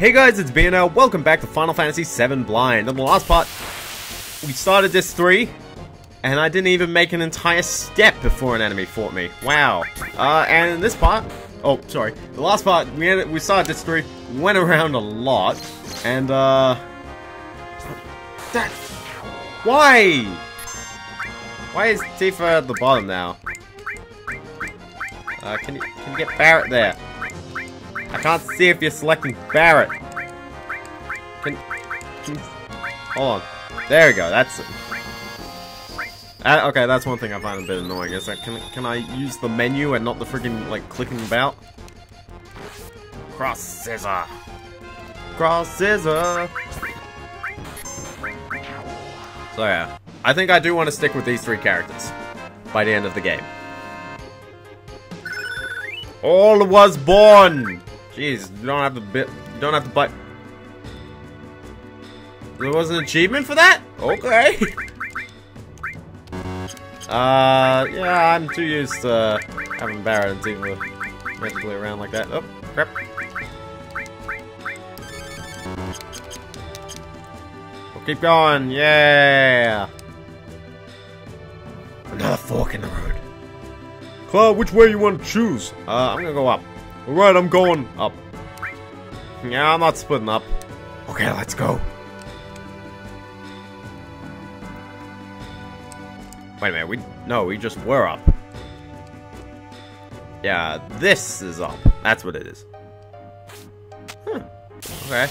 Hey guys, it's BNL. Welcome back to Final Fantasy VII Blind. In the last part, we started this 3, and I didn't even make an entire step before an enemy fought me. Wow. Uh, and in this part, oh, sorry, the last part, we had, we started this 3, went around a lot, and, uh, that, why? Why is Tifa at the bottom now? Uh, can you, can you get Barret there? I can't see if you're selecting Barret. Can, can hold on. There we go. That's. Uh, okay, that's one thing I find a bit annoying. Is that can can I use the menu and not the freaking like clicking about? Cross scissor. Cross scissor. So yeah, I think I do want to stick with these three characters by the end of the game. All was born. Jeez, you don't have to bit. You don't have to bite. There was an achievement for that? Okay. uh, yeah, I'm too used to having Barret and Tifa magically around like that. Oh, crap. We'll keep going, yeah! Another fork in the road. Cloud, which way you want to choose? Uh, I'm gonna go up. Alright, I'm going up. Yeah, I'm not splitting up. Okay, let's go. Wait a minute, we... No, we just were up. Yeah, this is up. That's what it is. Hmm. Okay.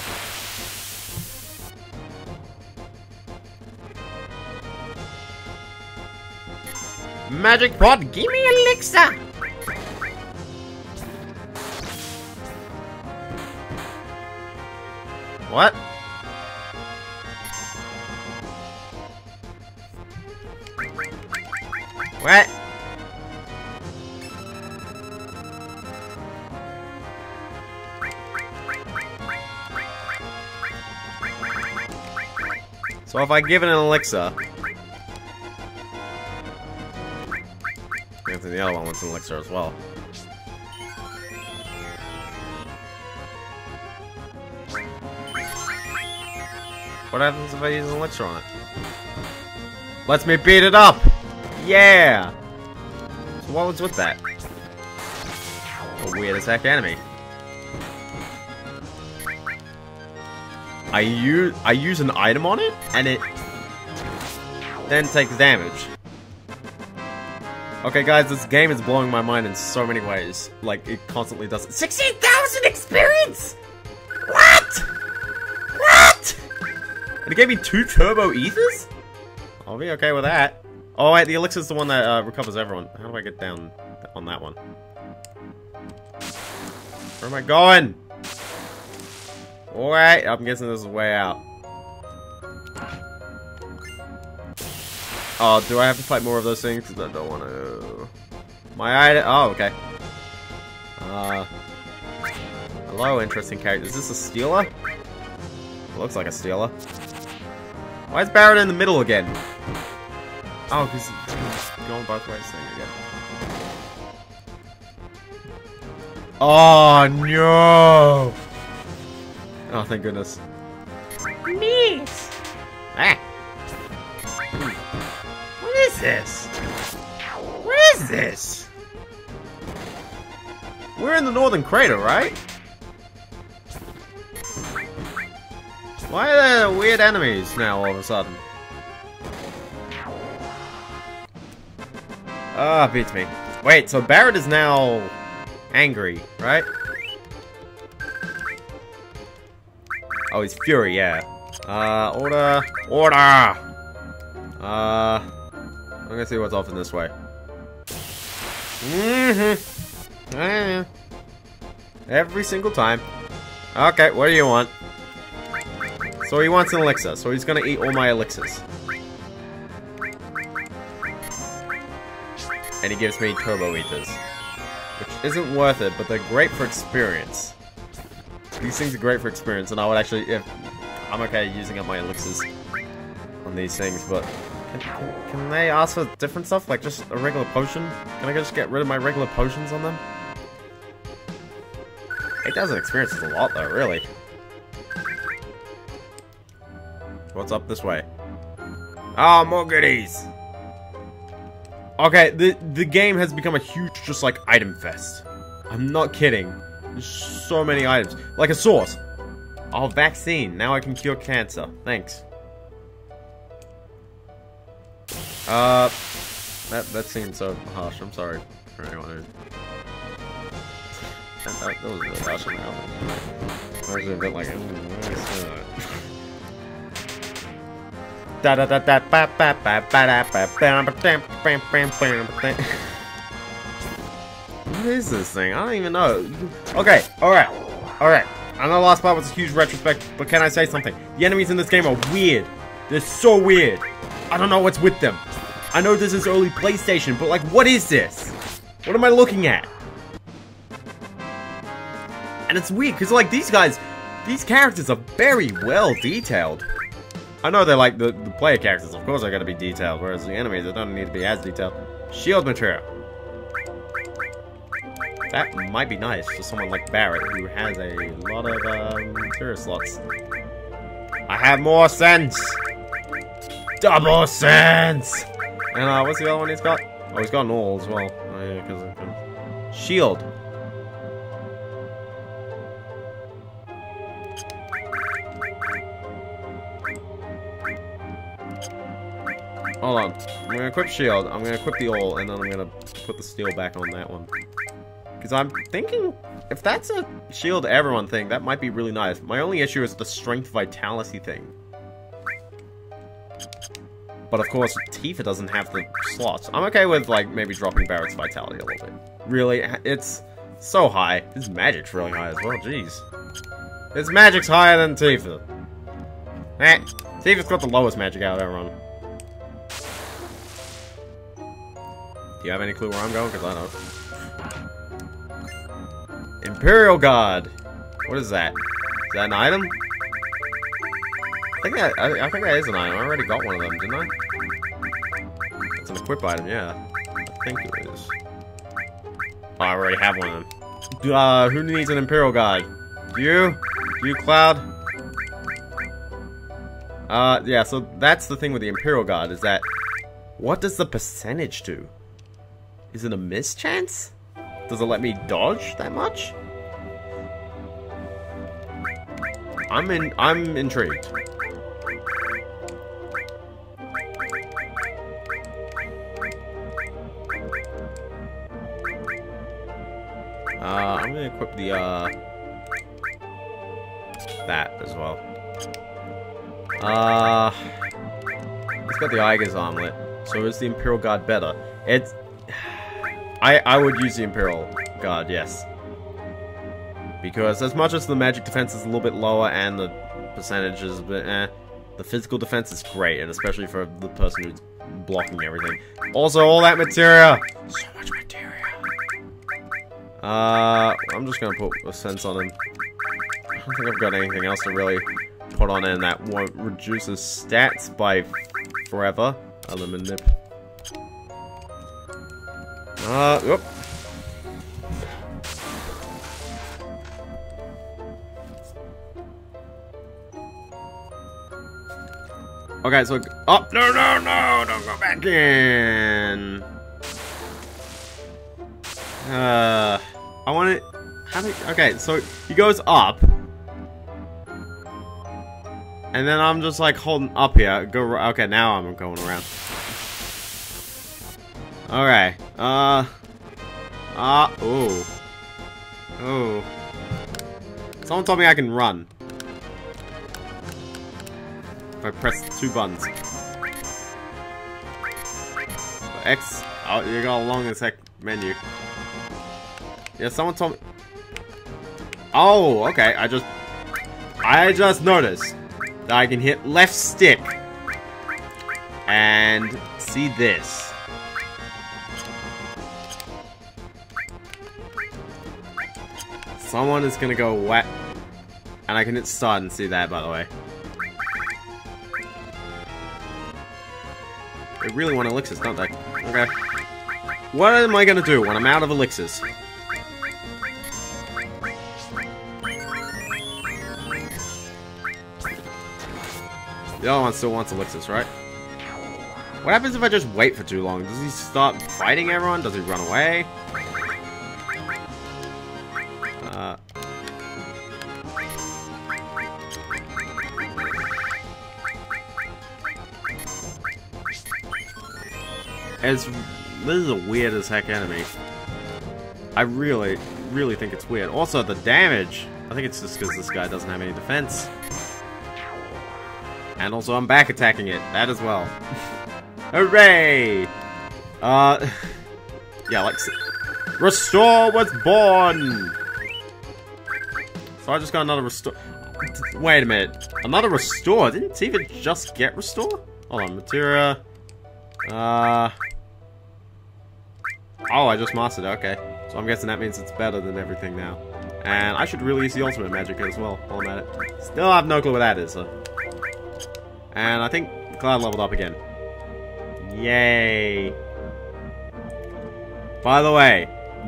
Magic pot, give me elixir! What? What? So if I give it an elixir... I think the other one wants an elixir as well. What happens if I use an elixir on it? Lets me beat it up! Yeah! So what was with that? A weird attack enemy. I use I use an item on it, and it then takes damage. Okay, guys, this game is blowing my mind in so many ways. Like, it constantly does it. 16,000 experience! What? What? And it gave me two turbo ethers? I'll be okay with that. Oh, wait, the elixir's the one that uh, recovers everyone. How do I get down on that one? Where am I going? Alright, I'm guessing this is way out. Oh, do I have to fight more of those things? Because I don't want to... My item... Oh, okay. Uh... Hello, interesting character. Is this a Stealer? It looks like a Stealer. Why is Barret in the middle again? Oh, because he's going both ways thing again. Oh, no! Oh, thank goodness. Miss! Ah! What is this? What is this? We're in the Northern Crater, right? Why are there weird enemies now all of a sudden? Ah, beats me. Wait, so Barret is now angry, right? Oh, he's Fury, yeah. Uh, order, order! Uh, I'm gonna see what's off in this way. Mm-hmm. Every single time. Okay, what do you want? So he wants an elixir, so he's gonna eat all my elixirs. And he gives me turbo ethers. Which isn't worth it, but they're great for experience. These things are great for experience, and I would actually, if I'm okay using up my elixirs on these things, but can, can, they ask for different stuff, like just a regular potion? Can I just get rid of my regular potions on them? It doesn't experience is a lot though, really. What's up this way? Oh, more goodies! Okay, the, the game has become a huge, just like, item fest. I'm not kidding. There's so many items. Like a sauce. Oh, vaccine. Now I can cure cancer. Thanks. Uh, that, that seems so harsh. I'm sorry for anyone who... That, that, that was really harsh on I was a bit like... Da da da da ba ba ba ba da ba ba ba bam bam bam bam bam. What is this thing? I don't even know. Okay, alright, alright. I know the last part was a huge retrospect, but can I say something? The enemies in this game are weird. They're so weird. I don't know what's with them. I know this is early PlayStation, but like, what is this? What am I looking at? And it's weird, because like, these guys, these characters are very well detailed. I know they're like the, the player characters, of course, are going to be detailed, whereas the enemies, they don't need to be as detailed. Shield materia. That might be nice for someone like Barret, who has a lot of um, materia slots. I have more sense! Double sense! And uh, what's the other one he's got? Oh, he's got an all as well. Oh, yeah, because Shield. Hold on. I'm gonna equip shield, I'm gonna equip the all, and then I'm gonna put the steel back on that one. Because I'm thinking, if that's a shield everyone thing, that might be really nice. My only issue is the strength vitality thing. But of course, Tifa doesn't have the slots. I'm okay with, like, maybe dropping Barret's vitality a little bit. Really, it's so high. His magic's really high as well, jeez. His magic's higher than Tifa. Eh, Tifa's got the lowest magic out of everyone. Do you have any clue where I'm going? Because I don't. Imperial Guard. What is that? Is that an item? I think that I, I think that is an item. I already got one of them, didn't I? It's an equip item, yeah. I think it is. Oh, I already have one of them. Uh, who needs an Imperial Guard? You? You, Cloud? Uh, yeah, so that's the thing with the Imperial Guard, is that... What does the percentage do? Is it a mischance? Does it let me dodge that much? I'm in. I'm intrigued. Uh, I'm gonna equip the uh that as well. Uh, it's got the Aegis armlet, so is the Imperial Guard better? It's I, I would use the Imperial Guard, yes. Because as much as the magic defense is a little bit lower and the percentage is a bit eh, the physical defense is great, and especially for the person who's blocking everything. Also, all that materia! So much materia. Uh, I'm just gonna put a sense on him. I don't think I've got anything else to really put on in that won't reduce his stats by forever. Eliminate. Uh, whoop. Okay, so oh no no no! Don't go back in. Uh, I want it. How do? Okay, so he goes up, and then I'm just like holding up here. Go. Okay, now I'm going around. Okay. Uh. Uh, oh. Oh. Someone told me I can run. If I press two buttons. X. Oh, you got a long as heck menu. Yeah, someone told me. Oh, okay. I just. I just noticed that I can hit left stick and see this. Someone is gonna go wet. And I can hit start and see that, by the way. They really want elixirs, don't they? Okay. What am I gonna do when I'm out of elixirs? The other one still wants elixirs, right? What happens if I just wait for too long? Does he start fighting everyone? Does he run away? It's, this is a weird as heck enemy. I really, really think it's weird. Also, the damage. I think it's just because this guy doesn't have any defense. And also, I'm back attacking it. That as well. Hooray! Uh, yeah, like, restore was born. So I just got another restore. Wait a minute, another restore? Didn't Tifa just get restore? Hold on, materia. Uh. Oh, I just mastered it. Okay, so I'm guessing that means it's better than everything now. And I should really use the ultimate magic as well while I'm at it. Still have no clue what that is, so. And I think Cloud leveled up again. Yay. By the way,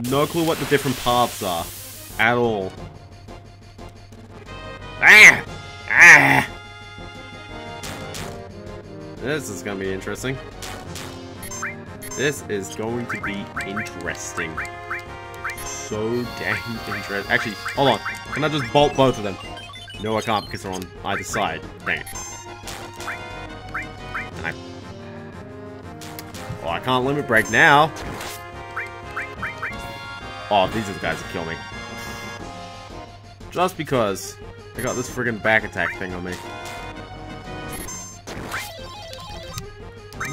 no clue what the different paths are. At all. Ah! Ah! This is gonna be interesting. This is going to be interesting. So dang interesting. Actually, hold on. Can I just bolt both of them? No, I can't because they're on either side. Dang it. I Oh, I can't limit break now. Oh, these are the guys that kill me. Just because I got this friggin' back attack thing on me.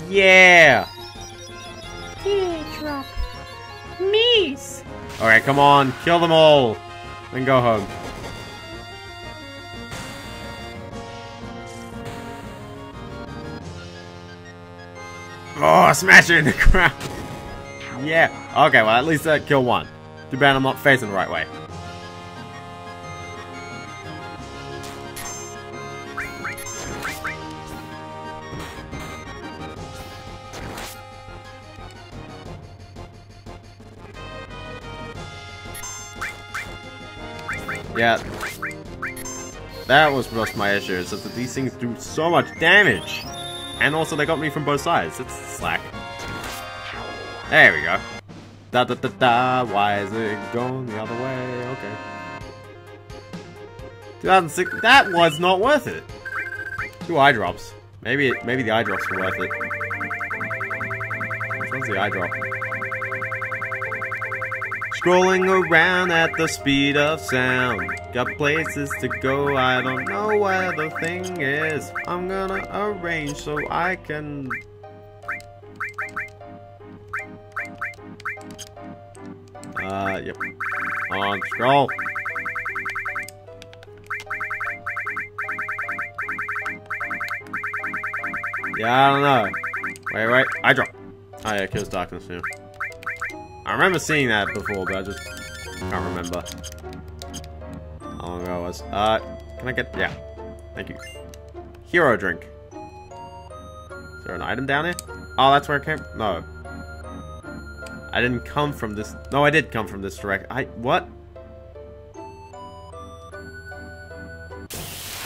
Yeah! Mies. Alright, come on. Kill them all. Then go home. Oh, smash it in the ground. Yeah. Okay, well, at least that kill one. Too bad I'm not facing the right way. Yeah. That was just my issue, is that these things do so much damage. And also they got me from both sides. It's slack. There we go. Da da da da. Why is it going the other way? Okay. 2006. That was not worth it. Two eye drops. Maybe it, maybe the eye drops were worth it. Which one's the eye drop? Scrolling around at the speed of sound. Got places to go, I don't know where the thing is. I'm gonna arrange so I can. Uh, yep. On, scroll. Yeah, I don't know. Wait, wait. I drop. Oh yeah, kills darkness, yeah. I remember seeing that before, but I just can't remember how long ago it was. Uh, can I get... Yeah. Thank you. Hero drink. Is there an item down here? Oh, that's where I came... No. I didn't come from this... No, I did come from this direct... I... What?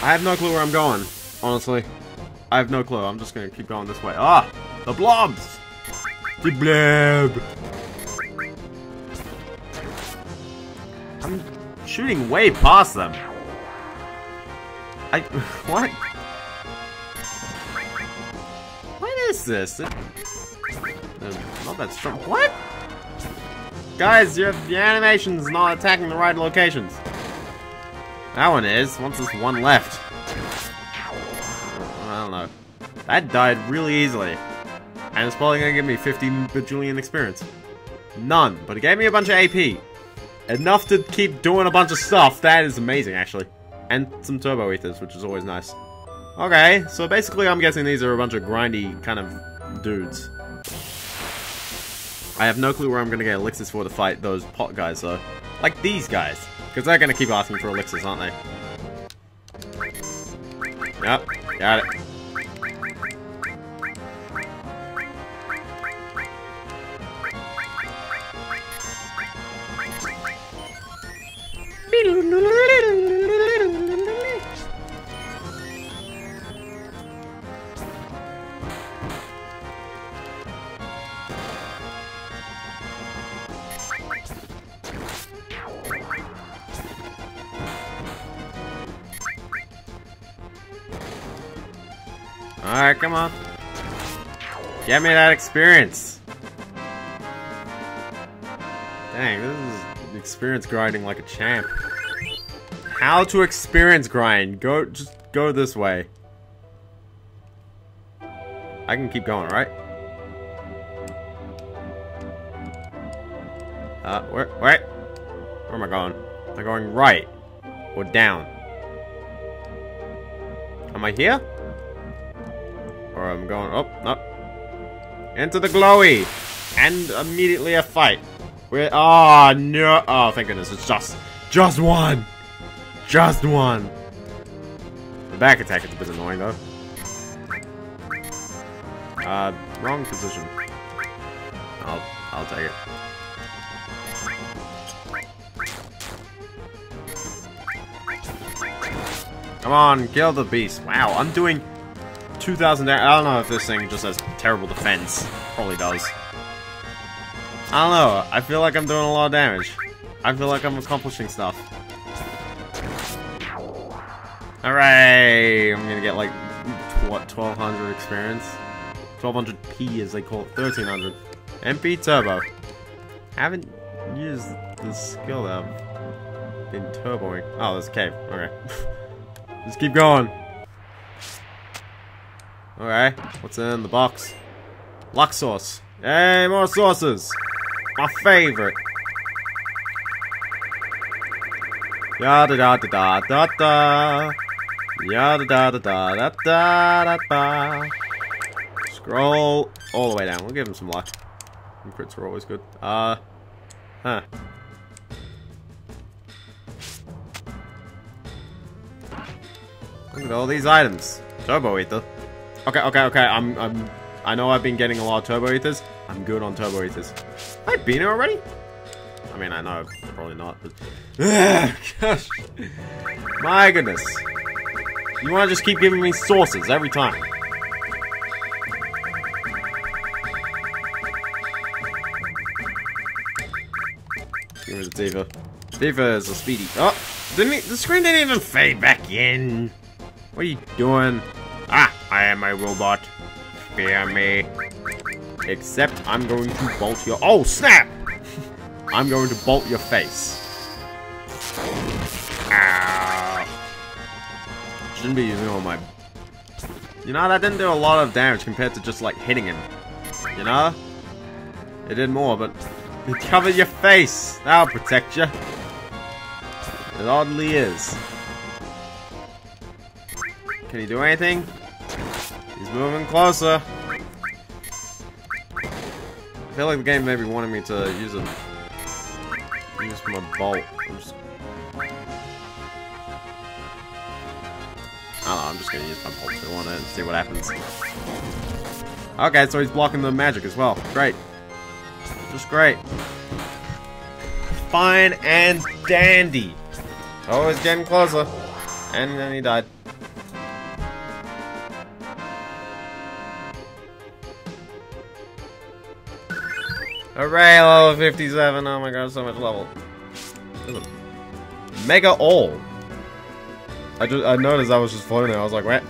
I have no clue where I'm going, honestly. I have no clue. I'm just gonna keep going this way. Ah! The blobs! The blob! Shooting way past them. I... What? What is this? It, uh, not that strong. What? Guys, your, the animation's not attacking the right locations. That one is. Once there's one left. I don't know. That died really easily. And it's probably gonna give me 50 bajillion experience. None, but it gave me a bunch of AP. Enough to keep doing a bunch of stuff. That is amazing, actually. And some turbo ethers, which is always nice. Okay, so basically I'm guessing these are a bunch of grindy kind of dudes. I have no clue where I'm gonna get elixirs for to fight those pot guys, though. Like these guys. Because they're gonna keep asking for elixirs, aren't they? Yep, got it. Alright, come on. Get me that experience. Dang, this is experience grinding like a champ. How to experience grind. Go, just go this way. I can keep going, right? Uh, where, wait. Where am I going? Am I going right? Or down? Am I here? Or I'm going, oh, no. Into the glowy! And immediately a fight. Where, oh, no. Oh, thank goodness, it's just, just one. Just one. The back attack is a bit annoying, though. Uh, wrong position. I'll, I'll take it. Come on, kill the beast. Wow, I'm doing 2,000 I don't know if this thing just has terrible defense. Probably does. I don't know. I feel like I'm doing a lot of damage. I feel like I'm accomplishing stuff. Alright! I'm gonna get like, what, 1200 experience? 1200p as they call it, 1300. MP Turbo. Haven't used the skill that I've been turboing. Oh, there's a cave. Okay. Just keep going. Alright, what's in the box? Luck sauce. Hey, more sauces! My favorite. Yada da da da da da. Yada da da da da da da da. Scroll all the way down. We'll give him some luck. And crits are always good. Uh, huh. Look at all these items. Turbo ether. Okay, okay, okay. I'm, I'm, I know I've been getting a lot of turbo ethers. I'm good on turbo ethers. I've been here already. I mean, I know, probably not, but gosh, my goodness. You want to just keep giving me sources every time. Give me the Diva. Diva is a speedy. Oh, didn't he, the screen didn't even fade back in. What are you doing? Ah, I am a robot. Fear me. Except I'm going to bolt your- Oh, snap! I'm going to bolt your face. Shouldn't be using all my... You know, that didn't do a lot of damage compared to just, like, hitting him. You know? It did more, but... It covered your face! That'll protect you. It oddly is. Can he do anything? He's moving closer. I feel like the game maybe wanted me to use a use my bolt. I'm just, gonna use my see what happens. Okay, so he's blocking the magic as well. Great. Just great. Fine and dandy. Oh, he's getting closer. And then he died. Hooray, level 57. Oh my god, so much level. Mega All. I just I noticed I was just floating. I was like, what?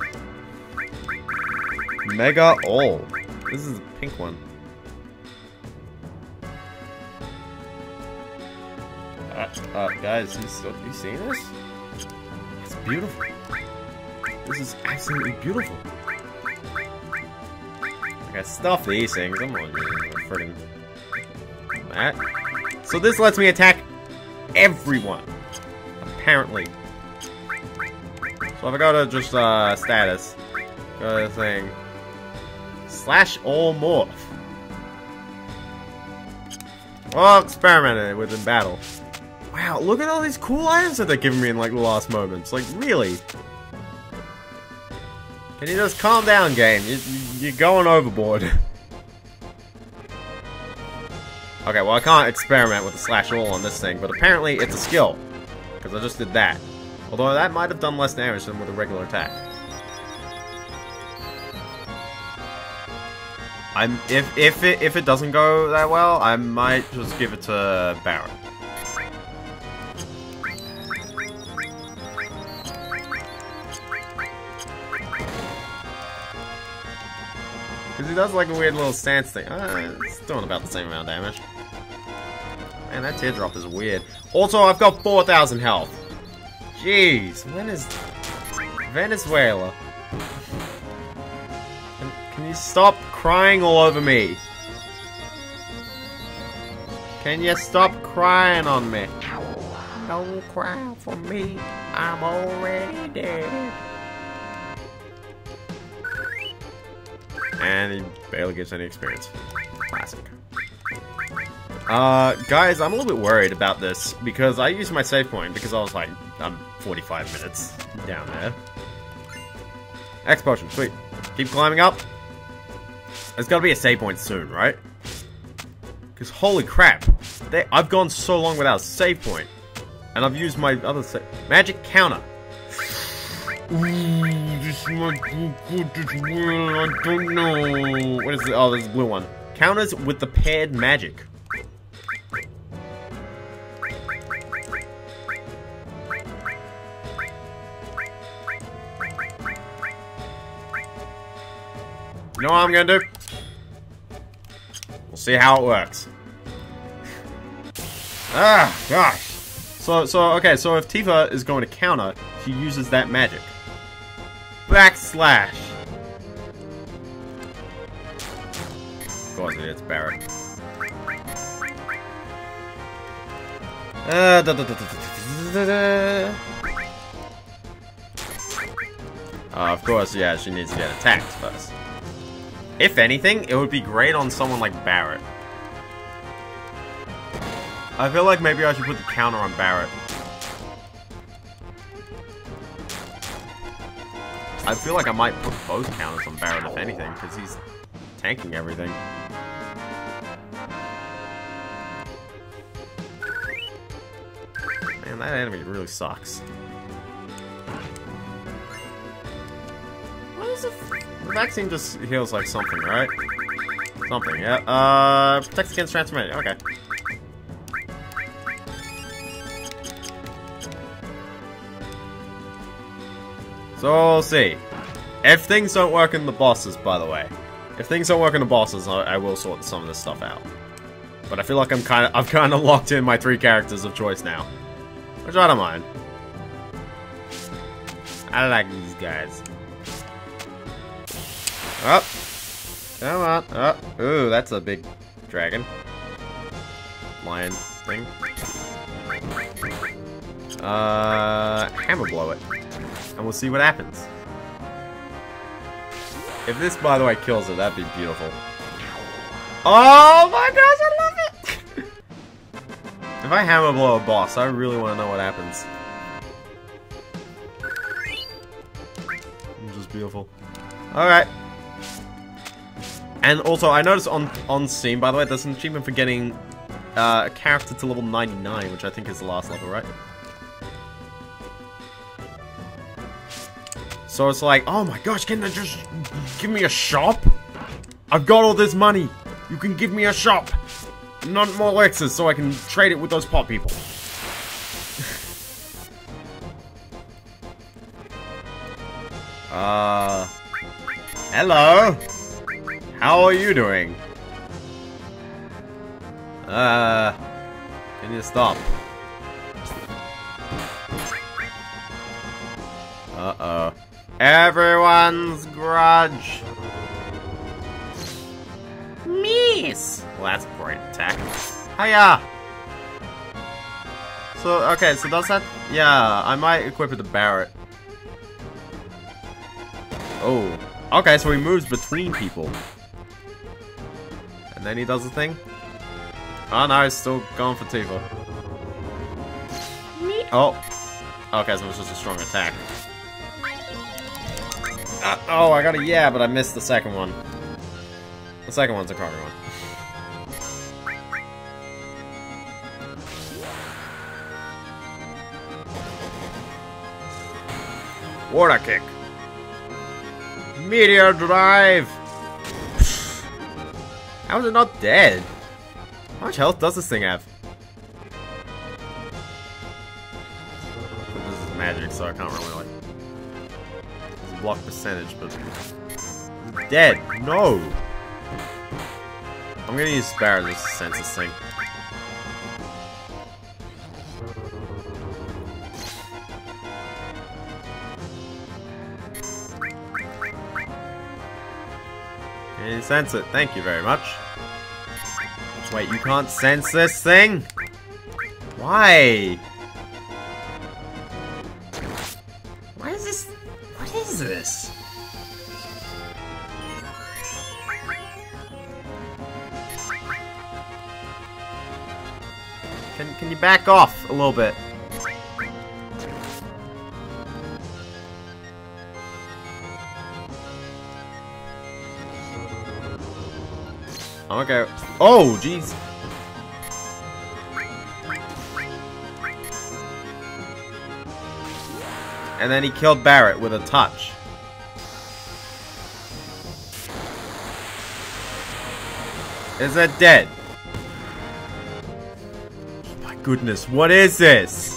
Mega All. This is the pink one. Uh, uh, guys, you, still, you seeing this? It's beautiful. This is absolutely beautiful. I got stuff these things. I'm on friggin' that. So this lets me attack everyone. Apparently. So if I go to just uh, status, go to thing, slash all morph. Well, experimented with in battle. Wow, look at all these cool items that they're giving me in like the last moments. Like, really? Can you just calm down, game? You, you're going overboard. Okay, well I can't experiment with the slash all on this thing, but apparently it's a skill. Because I just did that. Although that might have done less damage than with a regular attack. I'm if if it if it doesn't go that well, I might just give it to Baron. Because he does like a weird little stance thing. Uh, it's doing about the same amount of damage. Man, that teardrop is weird. Also, I've got 4,000 health. Jeez, when is... Venezuela? Can, can you stop crying all over me? Can you stop crying on me? Don't cry for me, I'm already dead. And he barely gets any experience. Classic. Uh, guys, I'm a little bit worried about this because I used my save point because I was like, I'm 45 minutes down there. X potion, sweet. Keep climbing up. There's gotta be a save point soon, right? Because holy crap, they, I've gone so long without a save point. And I've used my other save. Magic counter. Ooh, this might good as well, I don't know. What is it? Oh, there's a blue one. Counters with the paired magic. You know what I'm gonna do? We'll see how it works. ah, gosh. So, so, okay, so if Tifa is going to counter, she uses that magic. Backslash. Of course it is Barret. Uh, da, da, da, da. Uh, of course, yeah, she needs to get attacked first. If anything, it would be great on someone like Barret. I feel like maybe I should put the counter on Barret. I feel like I might put both counters on Barret, if anything, because he's tanking everything. Man, that enemy really sucks. The vaccine just heals like something, right? Something, yeah. Uh, protects against transformation. Okay. So we'll see. If things don't work in the bosses, by the way, if things don't work in the bosses, I, I will sort some of this stuff out. But I feel like I'm kind of I've kind of locked in my three characters of choice now, which I don't mind. I like these guys. Up. Come on. Up. Ooh, that's a big dragon. Lion thing. Uh, hammer blow it. And we'll see what happens. If this, by the way, kills it, that'd be beautiful. Oh my gosh, I love it! if I hammer blow a boss, I really want to know what happens. Just beautiful. Alright. And also, I noticed on on Steam, by the way, there's an achievement for getting uh, a character to level 99, which I think is the last level, right? So it's like, oh my gosh, can they just give me a shop? I've got all this money. You can give me a shop. Not more Lexus so I can trade it with those pot people. uh, hello. How are you doing? Uh, can you stop? Uh-oh. Everyone's grudge. Miss. Well, that's a great attack. Hiya! So, okay, so does that... Yeah, I might equip it to Barret. Oh. Okay, so he moves between people. And then he does the thing. Oh no, he's still going for Tifa. Oh. Okay, so it was just a strong attack. Uh, oh, I got a yeah, but I missed the second one. The second one's a carry one. Water kick. Meteor drive. How is it not dead? How much health does this thing have? This is magic, so I can't really like block percentage, but dead. No. I'm gonna use just to sense this thing. You sense it? Thank you very much. Wait, you can't sense this thing? Why? Why is this? What is this? Can, can you back off a little bit? I'm Okay. Oh, jeez. And then he killed Barret with a touch. Is that dead? Oh my goodness, what is this?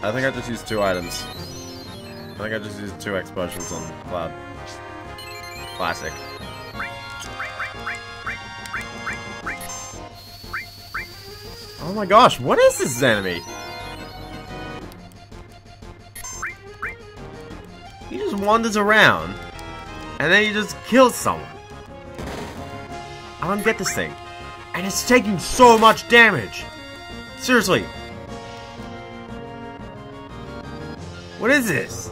I think I just used two items. I think I just used two X potions on Cloud. Classic. Oh my gosh, what is this enemy? He just wanders around, and then he just kills someone. I don't get this thing. And it's taking so much damage. Seriously. What is this?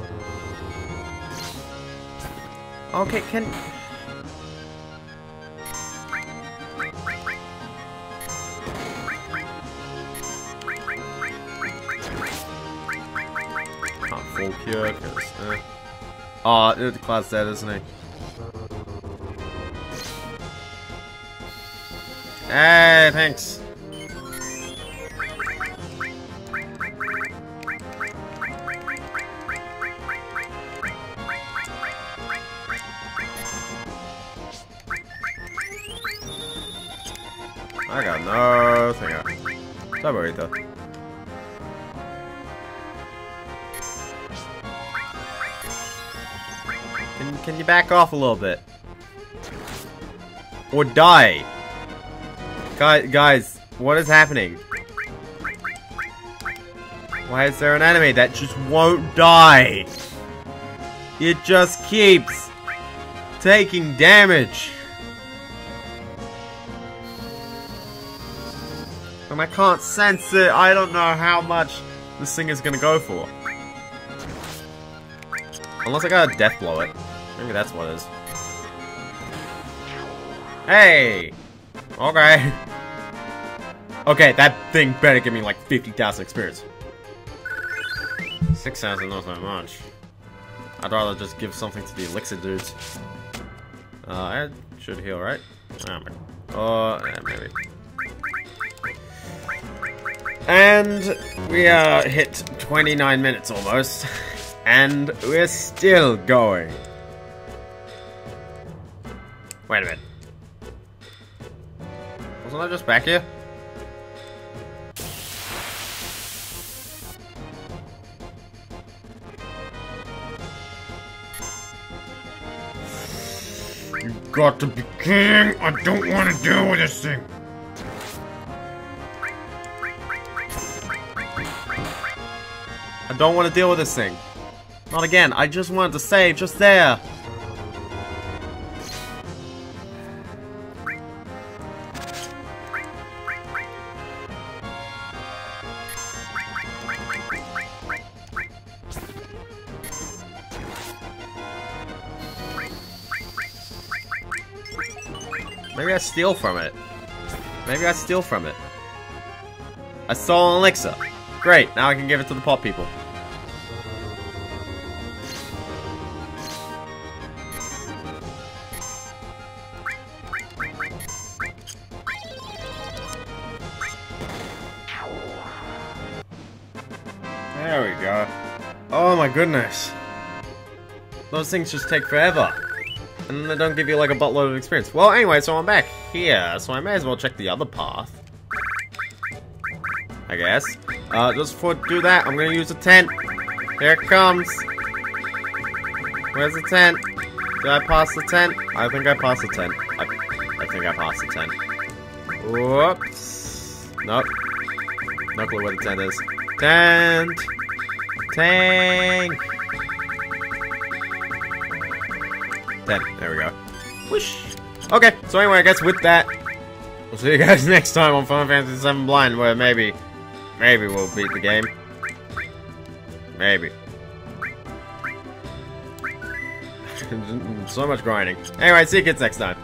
Okay, can... Can't full cure, cause... Uh... Oh, the Cloud's dead, isn't he? Hey, thanks. Saborito. Can, can you back off a little bit? Or die? Guys, guys, what is happening? Why is there an enemy that just won't die? It just keeps taking damage. And I can't sense it. I don't know how much this thing is gonna go for. Unless I gotta death blow it. Maybe that's what it is. Hey! Okay. Okay, that thing better give me like 50,000 experience. 6,000 not that much. I'd rather just give something to the elixir dudes. Uh, I should heal, right? Oh, my. Yeah, maybe. And we are hit 29 minutes almost. And we're still going. Wait a minute. Wasn't I just back here? You got to be kidding! I don't want to deal with this thing! I don't want to deal with this thing. Not again. I just wanted to save just there. Maybe I steal from it. Maybe I steal from it. I stole an elixir. Great, now I can give it to the pot people. Those things just take forever. And they don't give you like a buttload of experience. Well, anyway, so I'm back here, so I may as well check the other path. I guess. Uh, just for do that, I'm gonna use a tent. Here it comes. Where's the tent? Did I pass the tent? I think I passed the tent. I, I think I passed the tent. Whoops. Nope. No clue where the tent is. Tent! Tank! Tent. There we go. Whoosh. Okay, so anyway, I guess with that, we'll see you guys next time on Final Fantasy VII Blind, where maybe, maybe we'll beat the game. Maybe. so much grinding. Anyway, see you kids next time.